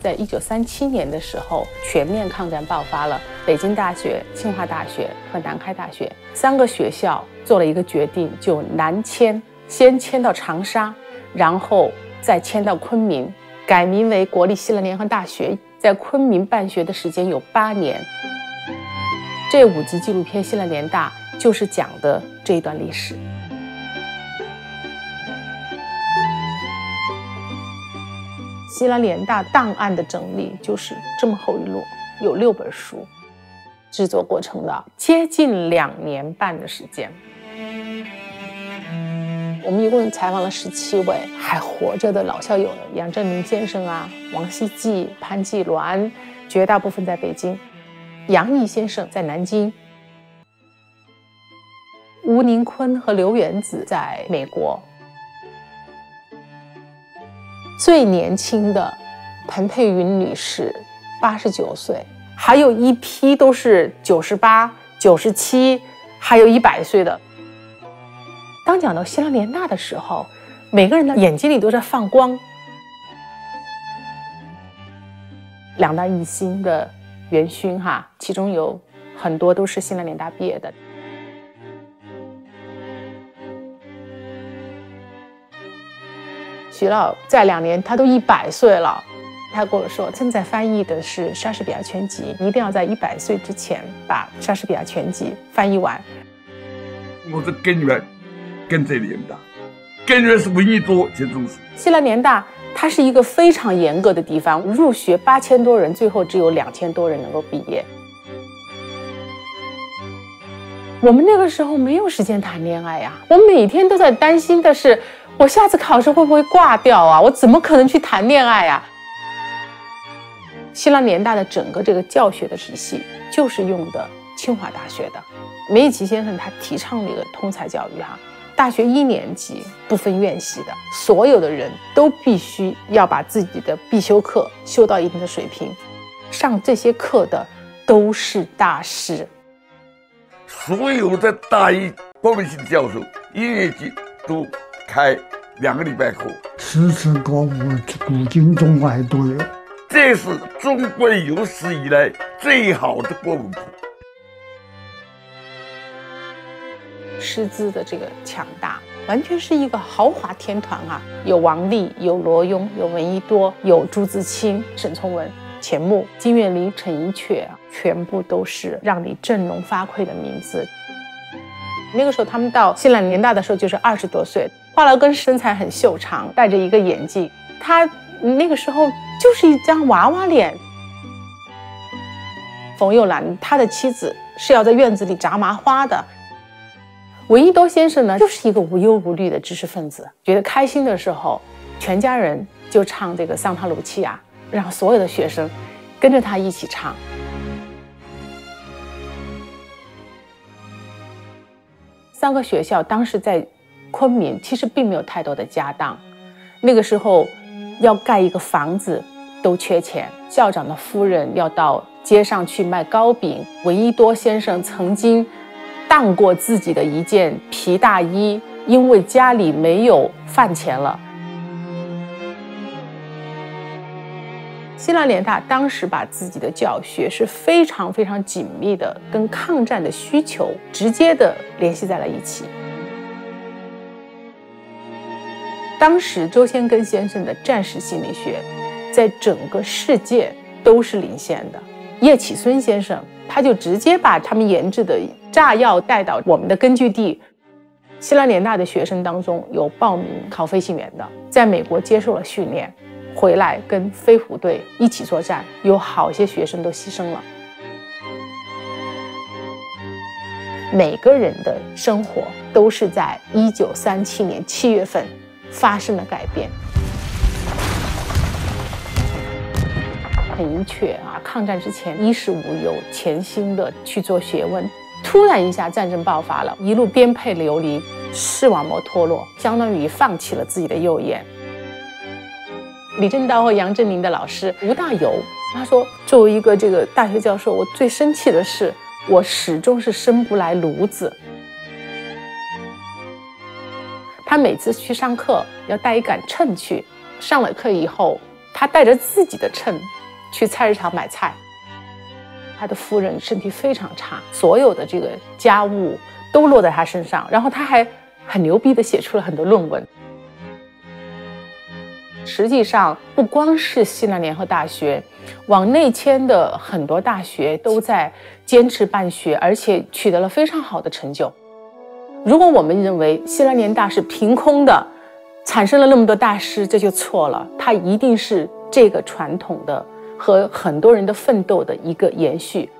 在一九三七年的时候，全面抗战爆发了。北京大学、清华大学和南开大学三个学校做了一个决定，就南迁，先迁到长沙，然后再迁到昆明，改名为国立西南联合大学，在昆明办学的时间有八年。这五集纪录片《西南联大》就是讲的这一段历史。西南联大档案的整理就是这么厚一摞，有六本书，制作过程的接近两年半的时间。我们一共采访了十七位还活着的老校友，杨振宁先生啊，王希季、潘季鸾，绝大部分在北京；杨毅先生在南京，吴宁坤和刘元子在美国。最年轻的彭佩云女士，八十九岁，还有一批都是九十八、九十七，还有一百岁的。当讲到西南联大的时候，每个人的眼睛里都在放光。两大一星的元勋哈，其中有很多都是西南联大毕业的。徐老在两年，他都一百岁了。他跟我说，正在翻译的是莎士比亚全集，一定要在一百岁之前把莎士比亚全集翻译完。我的根源跟在联大，根源是闻一多接中史。西南联大它是一个非常严格的地方，入学八千多人，最后只有两千多人能够毕业。我们那个时候没有时间谈恋爱呀，我每天都在担心的是。我下次考试会不会挂掉啊？我怎么可能去谈恋爱呀？西南联大的整个这个教学的体系就是用的清华大学的梅贻琦先生，他提倡这个通才教育哈。大学一年级不分院系的，所有的人都必须要把自己的必修课修到一定的水平，上这些课的都是大师。所有的大一报名系的教授一年级都。开两个礼拜课，诗词歌赋古今中外都有。这是中国有史以来最好的国文课。师资的这个强大，完全是一个豪华天团啊！有王力，有罗庸，有闻一多，有朱自清、沈从文、钱穆、金岳霖、陈寅恪啊，全部都是让你振聋发聩的名字。那个时候，他们到西南联大的时候就是二十多岁。华罗庚身材很修长，戴着一个眼镜。他那个时候就是一张娃娃脸。冯友兰他的妻子是要在院子里炸麻花的。闻一多先生呢，就是一个无忧无虑的知识分子。觉得开心的时候，全家人就唱这个桑塔鲁奇亚，让所有的学生跟着他一起唱。三个学校当时在。昆明其实并没有太多的家当，那个时候要盖一个房子都缺钱。校长的夫人要到街上去卖糕饼。闻一多先生曾经当过自己的一件皮大衣，因为家里没有饭钱了。西南联大当时把自己的教学是非常非常紧密的跟抗战的需求直接的联系在了一起。当时周先庚先生的战时心理学，在整个世界都是领先的。叶启孙先生他就直接把他们研制的炸药带到我们的根据地。西南联大的学生当中有报名考飞行员的，在美国接受了训练，回来跟飞虎队一起作战，有好些学生都牺牲了。每个人的生活都是在一九三七年七月份。发生了改变。很明确啊，抗战之前衣食无忧，潜心的去做学问。突然一下，战争爆发了，一路颠沛流离，视网膜脱落，相当于放弃了自己的右眼。李政道和杨振宁的老师吴大猷他说：“作为一个这个大学教授，我最生气的是，我始终是生不来炉子。”他每次去上课要带一杆秤去，上了课以后他带着自己的秤去菜市场买菜。他的夫人身体非常差，所有的这个家务都落在他身上，然后他还很牛逼的写出了很多论文。实际上，不光是西南联合大学，往内迁的很多大学都在坚持办学，而且取得了非常好的成就。如果我们认为西南联大是凭空的产生了那么多大师，这就错了。它一定是这个传统的和很多人的奋斗的一个延续。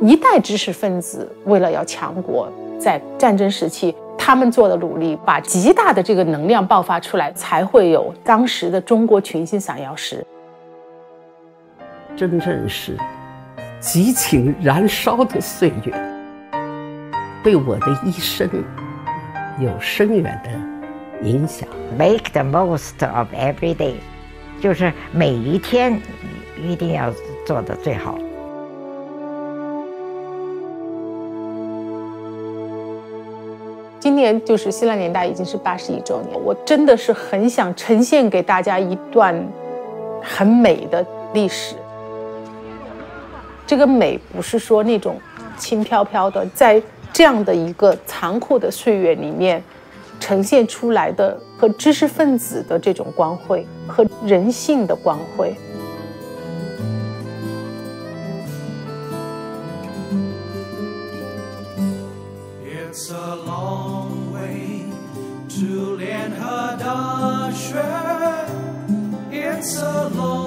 一代知识分子为了要强国，在战争时期。他们做的努力，把极大的这个能量爆发出来，才会有当时的中国群星闪耀时。真正是激情燃烧的岁月，对我的一生有深远的影响。Make the most of every day，就是每一天一定要做的最好。今年就是西南联大已经是八十一周年，我真的是很想呈现给大家一段很美的历史。这个美不是说那种轻飘飘的，在这样的一个残酷的岁月里面呈现出来的和知识分子的这种光辉和人性的光辉。To 联合大学，It's a long